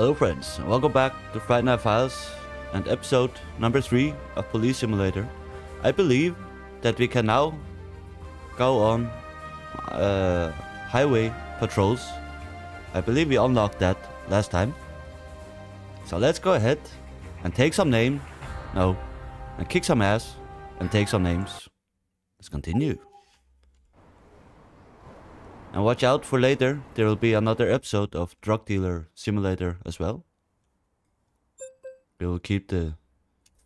Hello friends, welcome back to FrightNight Files and episode number 3 of Police Simulator. I believe that we can now go on uh, highway patrols. I believe we unlocked that last time. So let's go ahead and take some name, no, and kick some ass and take some names. Let's continue. And watch out for later, there will be another episode of Drug Dealer Simulator as well. We will keep the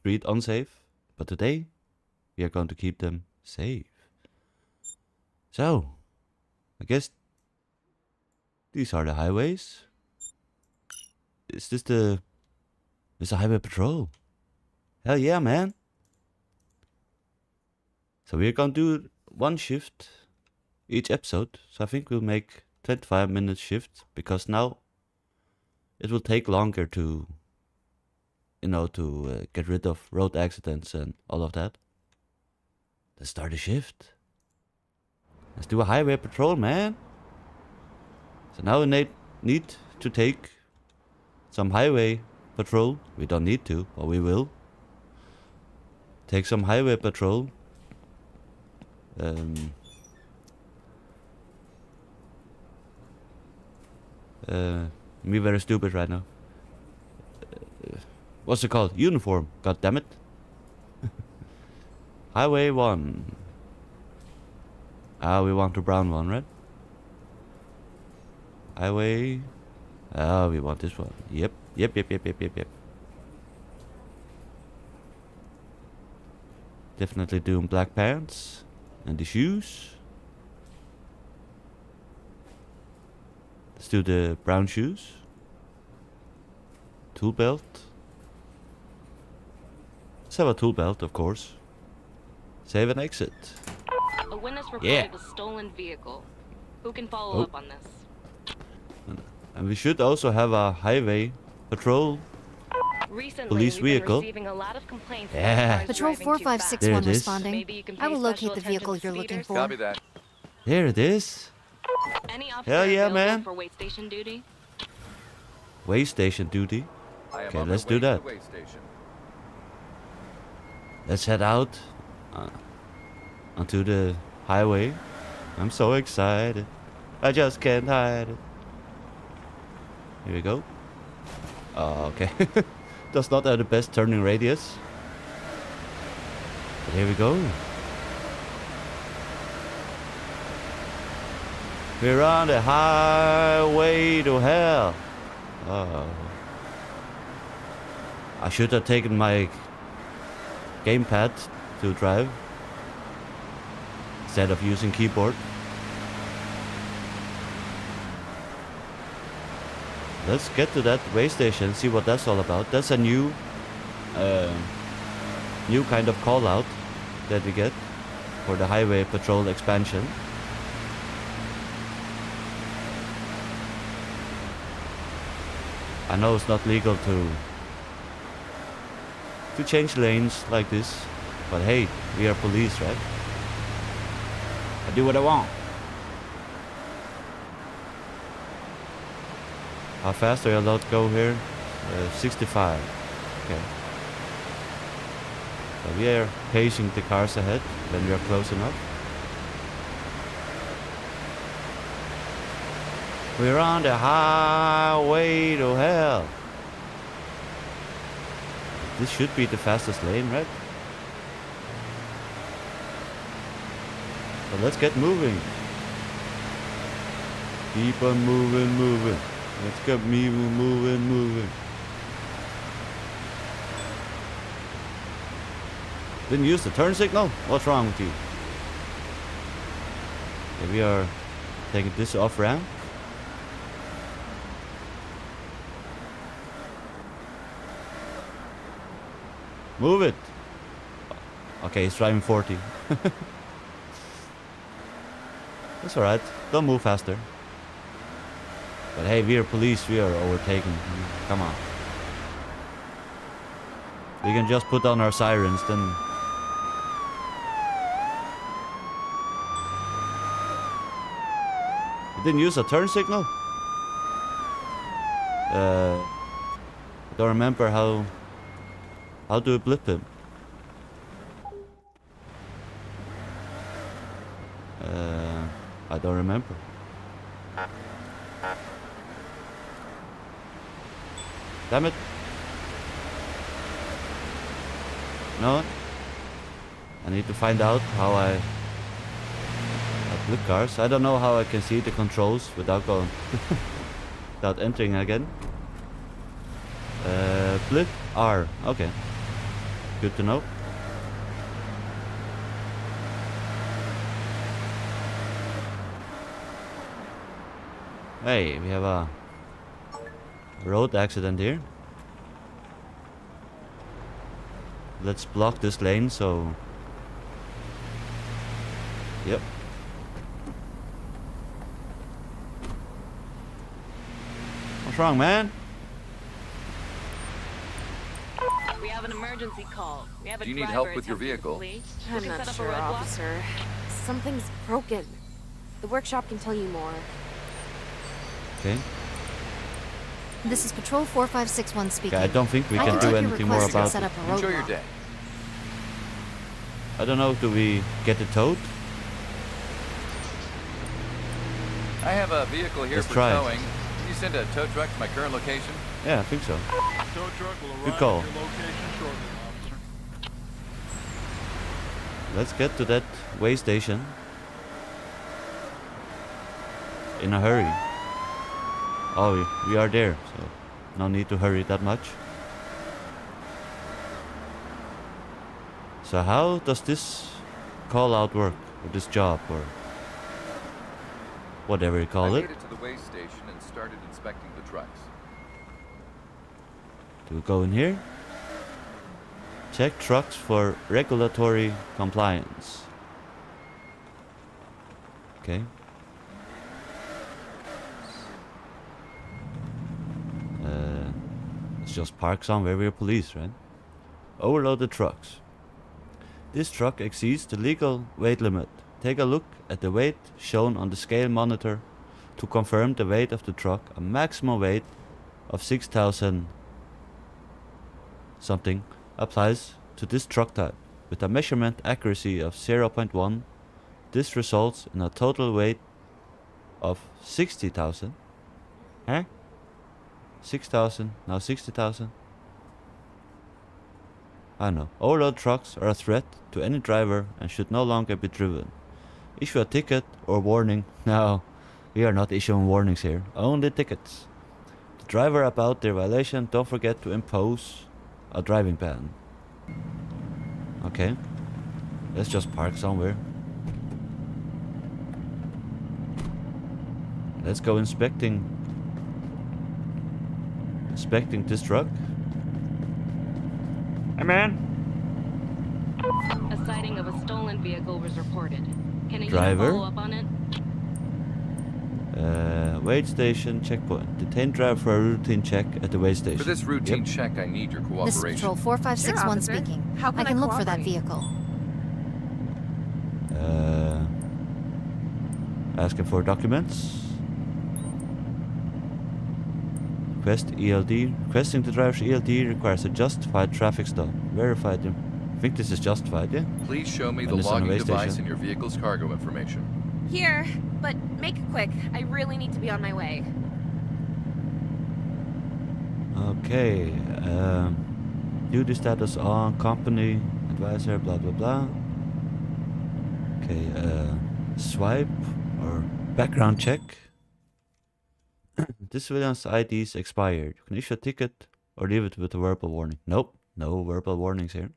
street unsafe, but today we are going to keep them safe. So, I guess these are the highways. Is this the... This a highway patrol? Hell yeah, man. So we're gonna do one shift each episode. So I think we'll make 25 minute shift because now it will take longer to, you know, to uh, get rid of road accidents and all of that. Let's start a shift. Let's do a highway patrol, man. So now we need, need to take some highway patrol. We don't need to, but we will. Take some highway patrol. Um, Uh, me very stupid right now. Uh, what's it called? Uniform. God damn it. Highway 1. Ah, we want the brown one, right? Highway. Ah, we want this one. Yep, yep, yep, yep, yep, yep, yep. Definitely doing black pants. And the shoes. Let's do the brown shoes. Tool belt. Let's have a tool belt, of course. Save and exit. A witness reported Yeah. a stolen vehicle. Who can follow Oh. up on this? And we should also have a highway patrol. Recently, Police vehicle. receiving a lot of complaints Yeah. Patrol 4561 There it responding. Maybe you can I will locate the vehicle you're looking for. Copy that. There it is. Fast. Any officer Hell yeah, man. for wait station duty? Weigh station duty. Okay, let's do that. weigh station. Let's head out uh, onto the highway. I'm so excited. I just can't hide it. Here we go. Oh, okay. Does not have the best turning radius. But here we go. We're on the highway to hell. Oh. I should have taken my gamepad to drive instead of using keyboard. Let's get to that weigh station, see what that's all about. That's a new, uh, new kind of call out that we get for the highway patrol expansion. I know it's not legal to to change lanes like this, but hey, we are police, right? I do what I want. How fast are you allowed to go here? Uh, 65. Okay. So we are pacing the cars ahead when we are close enough. We're on the highway to hell. This should be the fastest lane, right? So let's get moving. Keep on moving, moving. Let's get me moving, moving. Didn't use the turn signal? What's wrong with you? Okay, we are taking this off ramp. Move it. Okay, he's driving 40. That's alright. Don't move faster. But hey, we are police. We are overtaking. Come on. We can just put on our sirens, then. You didn't use a turn signal? Uh, Don't remember how. How do we blip him? Uh, I don't remember. Damn it. No? I need to find out how I... I blip cars. I don't know how I can see the controls without going... without entering again. Uh, blip R. Okay. Good to know. Hey, we have a road accident here. Let's block this lane so... Yep. What's wrong, man? We have an emergency call. We have a Do you need help with your vehicle? I'm not set up a sure, officer. Something's broken. The workshop can tell you more. Okay. This is Patrol 4561 speaking. Okay, I don't think we I can can do take your anything more request about and set it. up a roadblock. Enjoy your day. I don't know, do we get it towed? I have a vehicle here Let's for try towing. Can you send a tow truck to my current location? Yeah, I think so. Tow truck will Good call. at your location shortly. Let's get to that weigh station. In a hurry. Oh, we- we are there, so no need to hurry that much. So how does this call out work? Or this job or whatever you call it? made it to the weigh station and started inspecting the trucks. Do we go in here? Check trucks for regulatory compliance. Okay. Uh, let's just park somewhere we're police, right? Overloaded trucks. This truck exceeds the legal weight limit. Take a look at the weight shown on the scale monitor to confirm the weight of the truck. A maximum weight of 6,000 something applies to this truck type. With a measurement accuracy of 0.1, this results in a total weight of 60,000. Huh? 6,000, now 60,000. I know. Overload trucks are a threat to any driver and should no longer be driven. Issue a ticket or warning. No, we are not issuing warnings here. Only tickets. The driver about their violation, don't forget to impose a driving ban. Okay. Let's just park somewhere. Let's go inspecting inspecting this truck. Hey man. A sighting of a stolen vehicle was reported. Can a Driver? follow up on it? Uh, wait station checkpoint. Detain driver for a routine check at the wait station. For this routine Yep. check, I need your This is cooperation. Patrol 4561 Sure, speaking. How can I can I look for that vehicle. Uh, asking for documents. Request ELD. Requesting the driver's ELD requires a justified traffic stop. Verified. im- I think this is justified, yeah? Please show me And the it's on the logging device station. and your vehicle's cargo information. Here, but make it quick. I really need to be on my way. Okay. Um, duty status on company advisor. Blah blah blah. Okay. Uh, swipe or background check. this civilian's ID is expired. You can issue a ticket or leave it with a verbal warning. Nope. No verbal warnings here.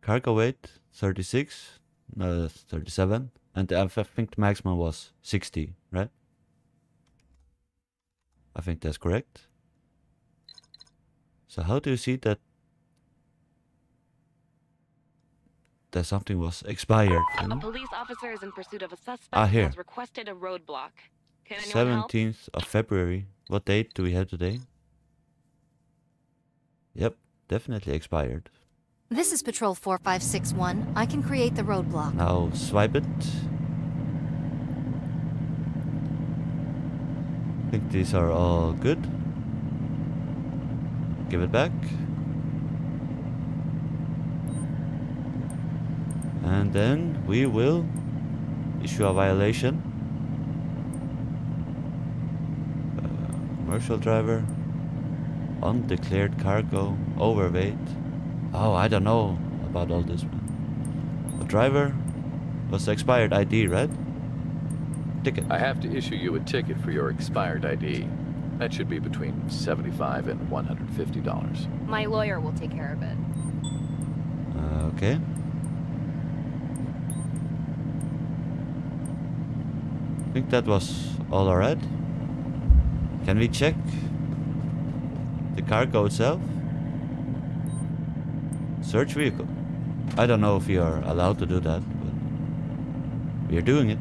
Cargo weight 36, no, that's 37, and I think the maximum was 60, right? I think that's correct. So how do you see that that something was expired? you A know? police officer is in pursuit of a suspect Ah, here. has requested a roadblock. Can anyone help? 17th of February. What date do we have today? Yep, definitely expired. This is Patrol 4561. I can create the roadblock. Now swipe it. I think these are all good. Give it back. And then we will issue a violation. Uh, commercial driver. Undeclared cargo. Overweight. Oh, I don't know about all this, man. A driver was expired ID, right? Ticket. I have to issue you a ticket for your expired ID. That should be between 75 and $150. My lawyer will take care of it. Uh, okay. I think that was all alright. Can we check the cargo itself? Search vehicle. I don't know if we are allowed to do that, but we are doing it.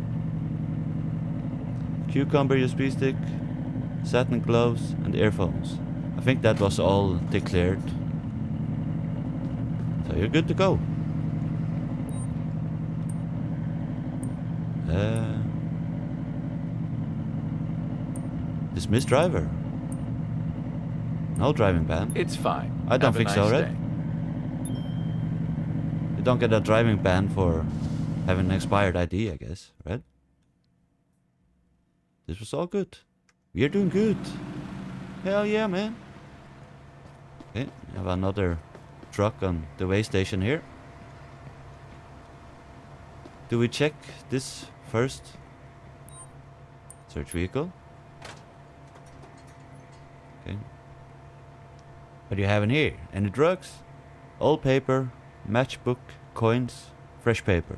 Cucumber USB stick, satin gloves, and earphones. I think that was all declared. So you're good to go. Uh, dismiss driver. No driving ban. It's fine. I don't Have think so, nice right? day. You don't get a driving ban for having an expired ID, I guess, right? This was all good. We are doing good. Hell yeah, man. Okay, we have another truck on the weigh station here. Do we check this first? Search vehicle. Okay. What do you have in here? Any drugs? Old paper, matchbook, coins, fresh paper.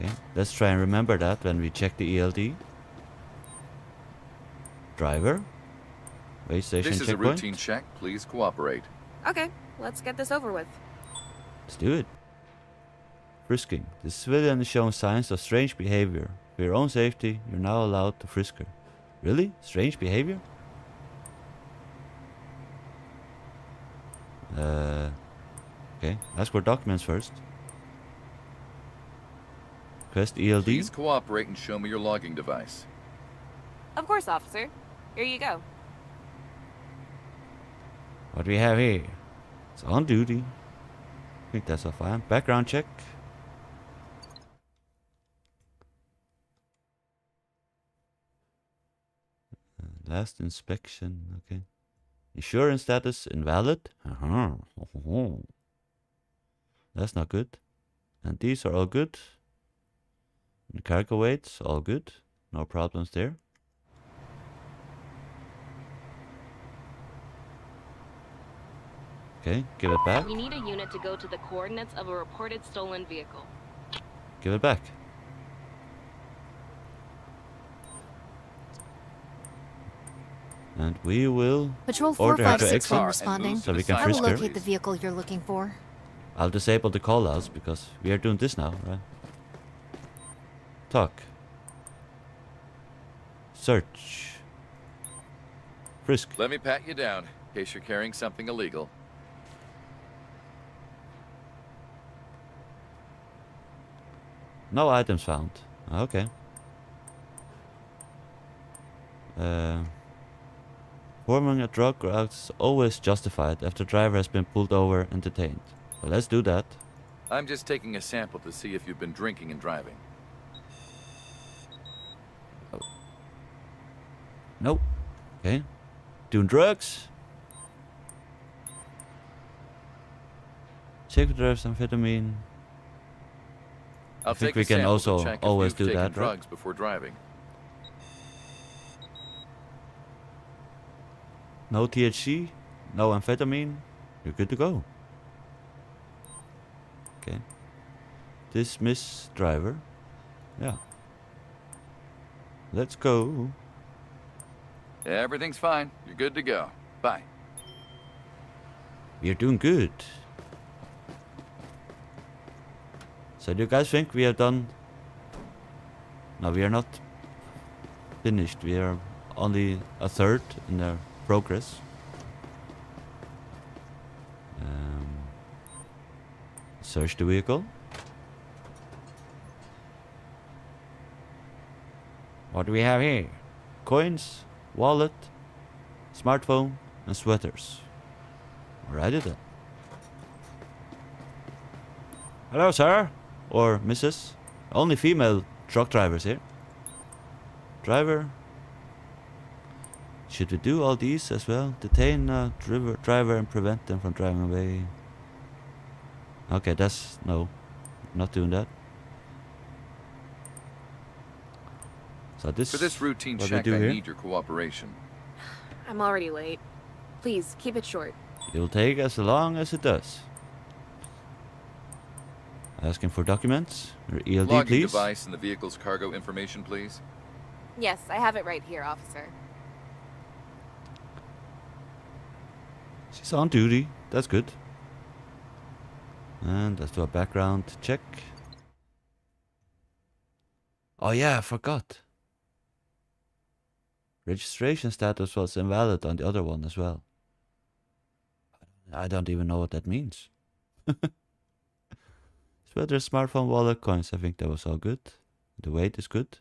Okay, let's try and remember that when we check the ELD. Driver. Weigh station This is a routine check. Please cooperate. Okay, let's get this over with. Let's do it. Frisking. The civilian is showing signs of strange behavior. For your own safety, you're now allowed to frisk her. Really? Strange behavior? Uh, okay, ask for documents first. Request ELD. Please cooperate and show me your logging device. Of course, officer. Here you go. What do we have here? It's on duty. I think that's all fine. Background check. Uh, Last inspection. Okay. Insurance status invalid. Uh-huh. That's not good. And these are all good. And cargo weights all good. No problems there. Okay, give it back. We need a unit to go to the coordinates of a reported stolen vehicle. Give it back. And we will. Patrol Order her to 456 exit. one responding. So we the can side I will locate the vehicle you're looking for. I'll disable the callouts because we are doing this now, right? Talk. Search. Frisk. Let me pat you down, in case you're carrying something illegal. No items found. Okay. Uh, forming a drug route is always justified after driver has been pulled over and detained. So let's do that. I'm just taking a sample to see if you've been drinking and driving. Oh. Nope. Okay. Doing drugs. Check the driver's amphetamine. I'll think take we can also to check if always do that, right? drugs before driving. No THC. No amphetamine. You're good to go. Okay. Dismiss driver. Yeah. Let's go. Everything's fine. You're good to go. Bye. We're doing good. So do you guys think we have done... No, we are not finished. We are only a third in the progress. Search the vehicle. What do we have here? Coins, wallet, smartphone, and sweaters. Alrighty then. Hello, sir. Or Mrs. Only female truck drivers here. Driver. Should we do all these as well? Detain a driver, driver and prevent them from driving away. Okay, that's no. Not doing that. So this For this routine what check, do I here? need your cooperation. I'm already late. Please, keep it short. It'll take as long as it does. Asking for documents. or ELD, Logging please. device and the vehicle's cargo information, please. Yes, I have it right here, officer. She's on duty. That's good. And let's do a background check. Oh yeah, I forgot. Registration status was invalid on the other one as well. I don't even know what that means. Sweater, smartphone, wallet, coins. I think that was all good. The weight is good.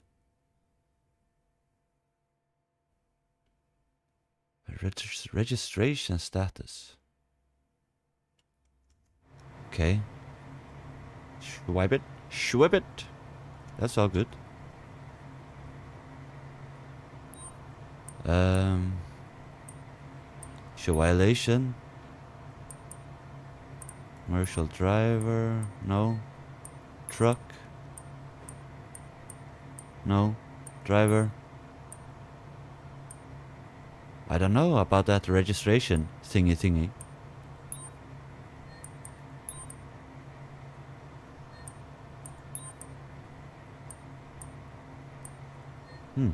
Regis- registration status. Okay. Swipe it. Swipe it. That's all good. Um. Show violation. Commercial driver. No. Truck. No. Driver. I don't know about that registration thingy thingy. Hmm.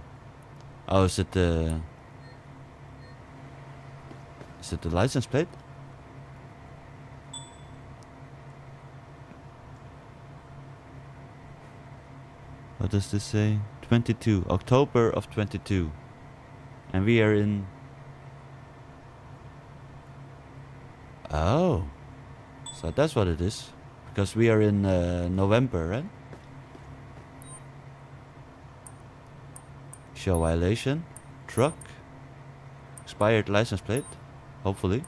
Oh, is it the... Is it the license plate? What does this say? 22. October of 22. And we are in... Oh. So that's what it is. Because we are in uh, November, right? Show violation. Truck. Expired license plate. Hopefully.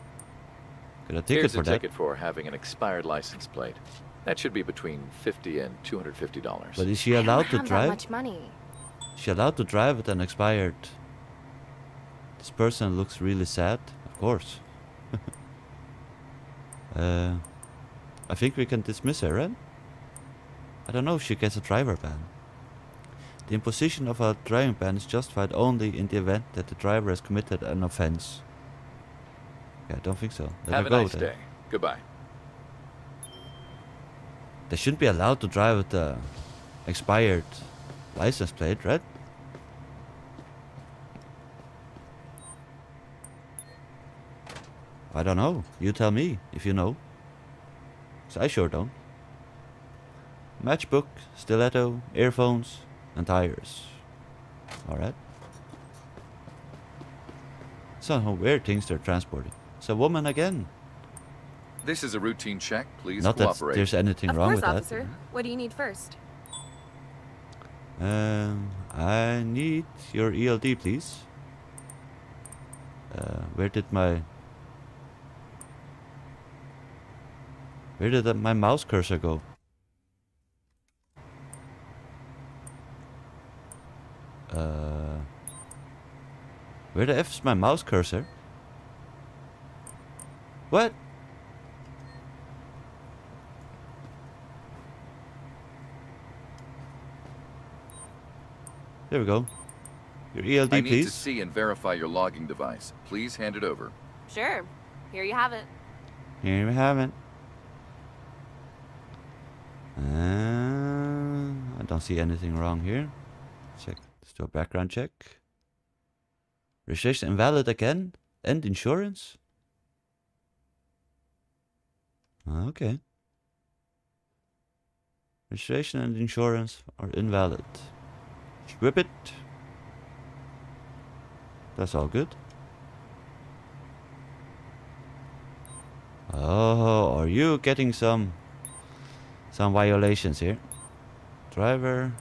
Get a ticket Here's for a that. ticket for having an expired license plate. That should be between 50 and $250. But is she I don't allowed to have drive? that much money. She allowed to drive with an expired. This person looks really sad. Of course. uh, I think we can dismiss her, right? I don't know if she gets a driver ban. The imposition of a driving ban is justified only in the event that the driver has committed an offense. Yeah, I don't think so. Let Have a go nice then. day. Goodbye. They shouldn't be allowed to drive with the expired license plate, right? I don't know. You tell me if you know. 'Cause I sure don't. Matchbook, stiletto, earphones, and tires. Alright. Some weird things they're transporting. It's a woman again. This is a routine check. Please Not that cooperate. there's anything of wrong course, with officer. What do you need first? Um, I need your ELD, please. Uh, where did my where did my mouse cursor go? Where the F is my mouse cursor? What? There we go. Your ELD, I need to see and verify your logging device. Please hand it over. Sure. Here you have it. Here we have it. Uh, I don't see anything wrong here. Check. Let's do a background check. Registration invalid again? And insurance? Ah, okay. Registration and insurance are invalid. Whip it. That's all good. Oh, are you getting some some violations here? Driver.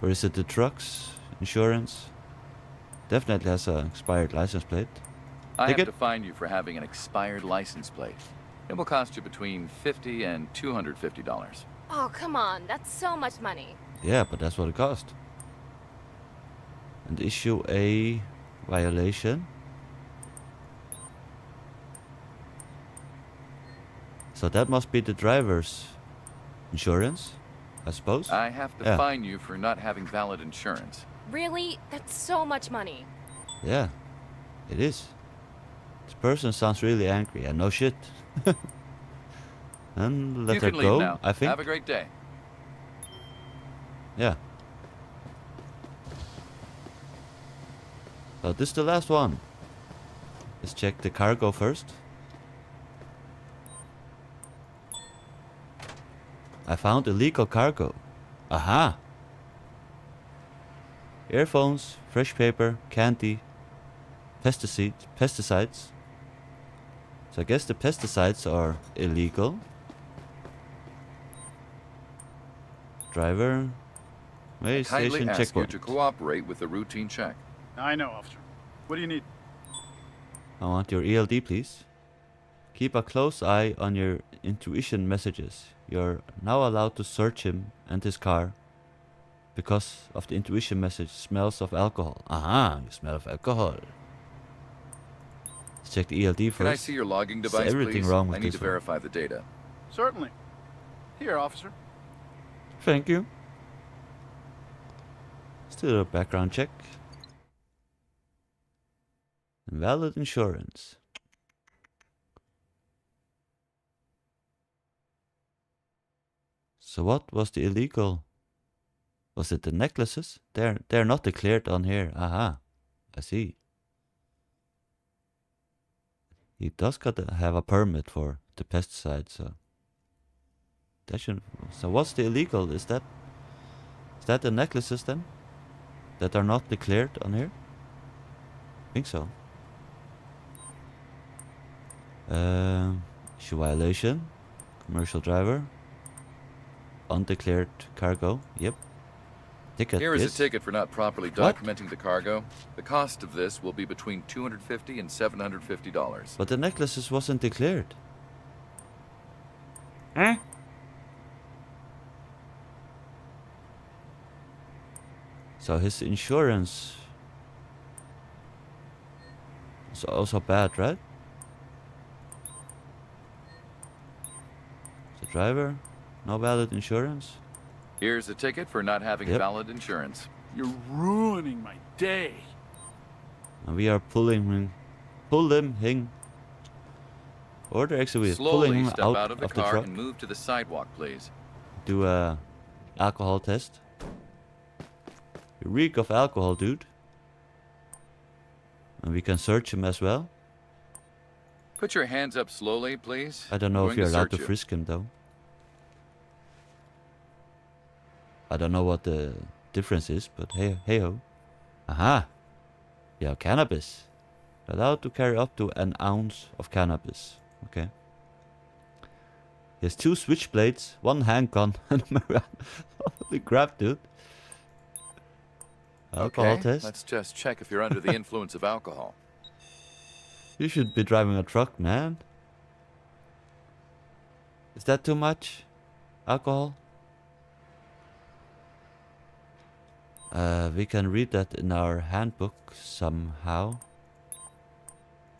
Or is it the trucks? Insurance? Definitely has an expired license plate. I Ticket? have to fine you for having an expired license plate. It will cost you between 50 and $250. Oh, come on. That's so much money. Yeah, but that's what it cost. And issue a violation. So that must be the driver's insurance, I suppose. I have to Yeah. fine you for not having valid insurance. Really? That's so much money. Yeah, it is. This person sounds really angry. and no shit. and let you her can leave go. now. I think. Have a great day. Yeah. So this is the last one. Let's check the cargo first. I found illegal cargo. Aha! Earphones, fresh paper, candy, pesticides, pesticides. So I guess the pesticides are illegal. Driver, way Kindly station ask you to cooperate with the routine check. I know, officer. What do you need? I want your ELD, please. Keep a close eye on your intuition messages. You're now allowed to search him and his car because of the intuition message smells of alcohol. Aha, you smell of alcohol. Let's check the ELD first. Can I see your logging Is device, everything please? wrong with I need this to one? verify the data. Certainly. Here, officer. Thank you. Still a background check. Valid insurance. So what was the illegal? Was it the necklaces? They're they're not declared on here. Aha. I see. He does got to have a permit for the pesticide, so that should so what's the illegal? Is that is that the necklaces then? That are not declared on here? I think so. Um, issue violation, commercial driver, undeclared cargo. Yep. Ticket. Here is yes. a ticket for not properly What? documenting the cargo. The cost of this will be between 250 and 750 dollars. But the necklaces wasn't declared. Huh? So his insurance is also bad, right? The driver, no valid insurance. Here's a ticket for not having Yep. valid insurance. You're ruining my day. And we are pulling him, pull him, him. Order actually we're pulling Slowly him out, out of the of the car truck. and move to the sidewalk, please. do a alcohol test. You reek of alcohol, dude. And we can search him as well. Put your hands up slowly, please. I don't know if you're allowed to search you. frisk him though. I don't know what the difference is, but hey, hey ho. Aha! Yeah, cannabis. Allowed to carry up to an ounce of cannabis. Okay. He has two switchblades, one handgun, and a marijuana. Holy crap, dude. Alcohol okay, test. Let's just check if you're under the influence of alcohol. You should be driving a truck, man. Is that too much? Alcohol? Uh, we can read that in our handbook somehow.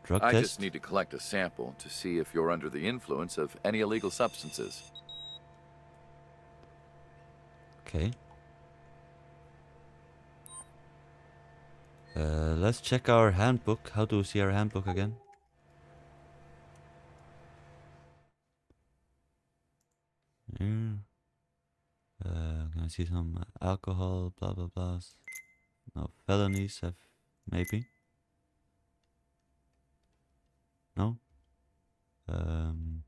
Drug I test? just need to collect a sample to see if you're under the influence of any illegal substances. Okay. Uh, let's check our handbook. How do we see our handbook again? Here. Uh, can I see some alcohol, blah blah blah. No felonies, have maybe. No. Um.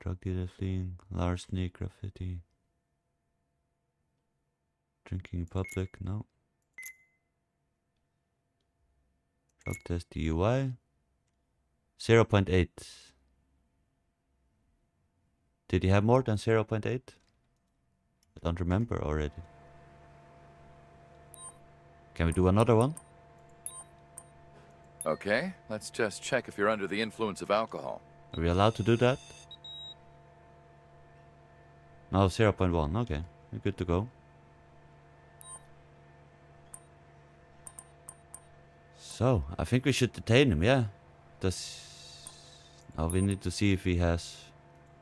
Drug dealer fleeing, larceny, graffiti. Drinking in public, no. Drug test DUI. 0.8. Did he have more than 0.8? I don't remember already. Can we do another one? Okay, let's just check if you're under the influence of alcohol. Are we allowed to do that? No, 0.1. Okay, we're good to go. So, I think we should detain him, yeah. Does... Now we need to see if he has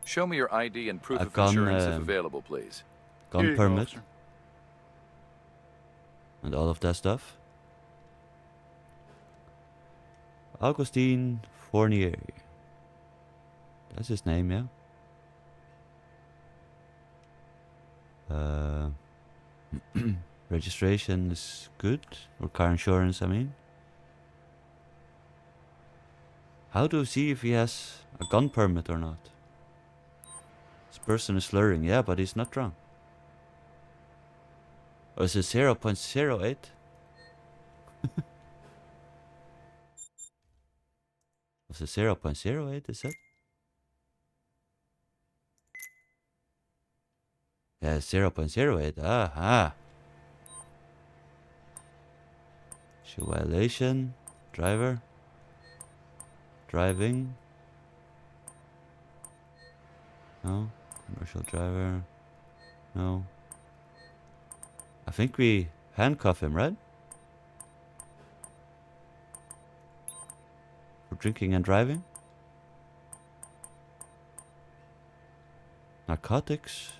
Show me your ID and proof A of gun, insurance if um, available, please. gun Here you go, permit and all of that stuff. Augustine Fournier. That's his name, yeah. Uh, registration is good, or car insurance, I mean. How do we see if he has a gun permit or not? Person is slurring, yeah, but he's not drunk. Or is it 0.08? Was it 0.08, is it? Yeah, 0.08. Ah, ah. Shoe violation. Driver. Driving. No. Commercial driver. No. I think we handcuff him, right? For drinking and driving? Narcotics?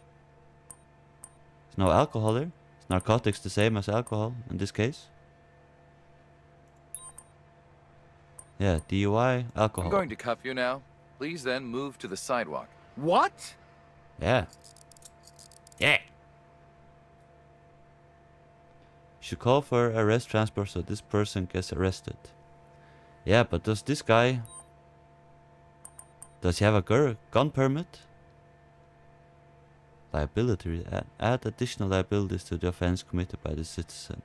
There's no alcohol there. Is narcotics the same as alcohol in this case? Yeah, DUI, alcohol. I'm going to cuff you now. Please then move to the sidewalk. What? Yeah. Yeah. Should call for arrest transport so this person gets arrested. Yeah, but does this guy... Does he have a gun permit? Liability. Add, add additional liabilities to the offense committed by the citizen.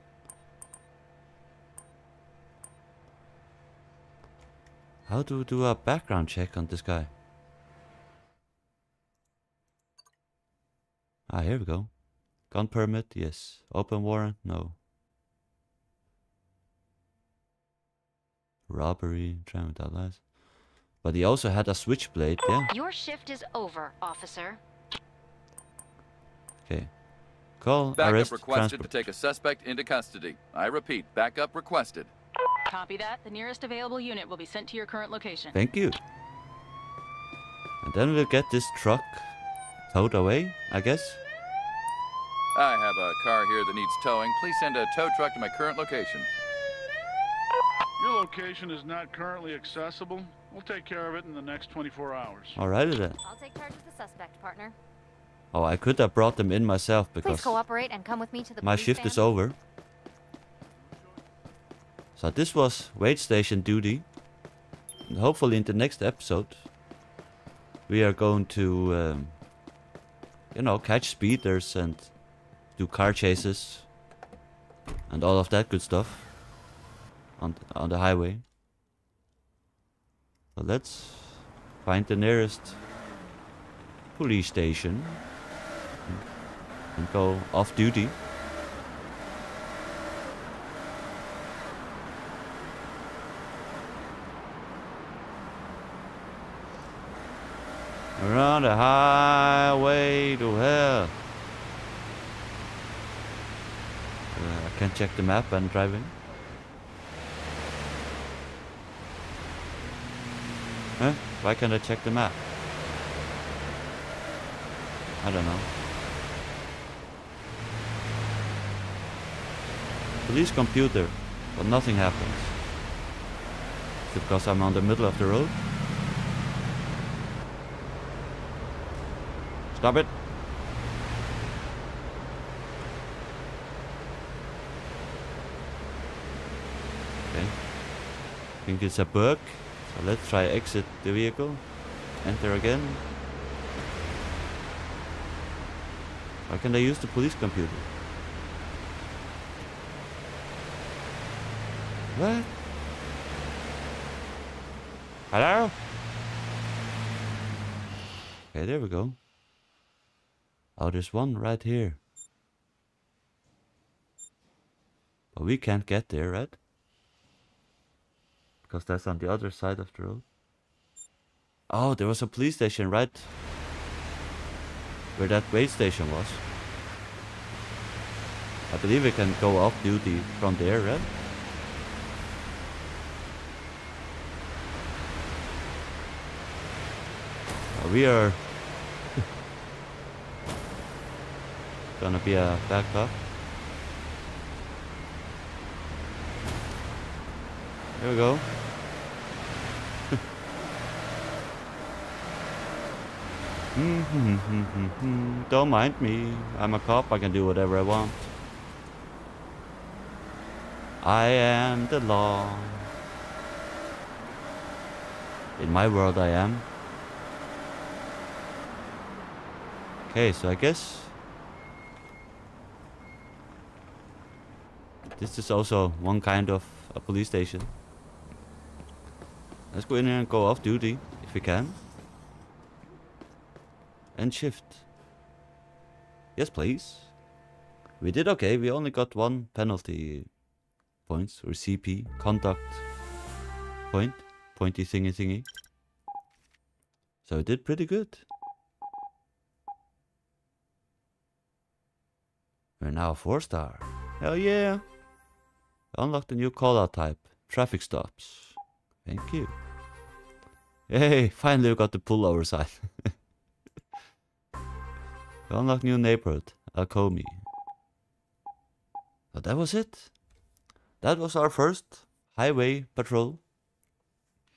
How do we do a background check on this guy? Ah, here we go. Gun permit, yes. Open warrant, no. Robbery, driving without license. But he also had a switchblade, yeah? Your shift is over, officer. Okay. Call, Backup arrest, requested transport. to take a suspect into custody. I repeat, backup requested. Copy that. The nearest available unit will be sent to your current location. Thank you. And then we'll get this truck towed away, I guess. I have a car here that needs towing. Please send a tow truck to my current location. Your location is not currently accessible. We'll take care of it in the next 24 hours. Alrighty then. I'll take charge of the suspect, partner. Oh, I could have brought them in myself Please because cooperate and come with me to the my shift van. is over. So this was wait station duty. And hopefully in the next episode we are going to um, you know catch speeders and do car chases and all of that good stuff on on the highway. So let's find the nearest police station and go off duty. On the highway to hell. Uh, I can check the map and driving. Huh? Why can't I check the map? I don't know. Police computer, but nothing happens. Is because I'm on the middle of the road? Stop it. Okay. I think it's a bug. So let's try exit the vehicle. Enter again. Why can't I use the police computer? What? Hello? Okay, there we go. Oh, there's one right here. But we can't get there, right? Because that's on the other side of the road. Oh, there was a police station right where that wait station was. I believe we can go off duty from there, right? We are gonna be a backup. Here we go. Don't mind me. I'm a cop. I can do whatever I want. I am the law. In my world, I am. Okay, so I guess this is also one kind of a police station. Let's go in here and go off duty if we can. And shift. Yes, please. We did okay. We only got one penalty points or CP conduct point pointy thingy thingy. So we did pretty good. We're now a four star. Hell yeah! Unlocked the new callout type. Traffic stops. Thank you. Hey, finally we got the pullover side. Unlock new neighborhood. Akomi. But that was it. That was our first highway patrol.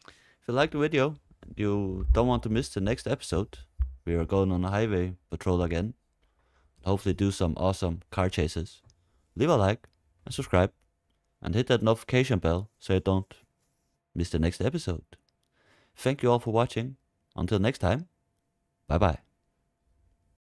If you liked the video, you don't want to miss the next episode. We are going on a highway patrol again. Hopefully do some awesome car chases. Leave a like and subscribe. And hit that notification bell so you don't miss the next episode. Thank you all for watching. Until next time, bye bye.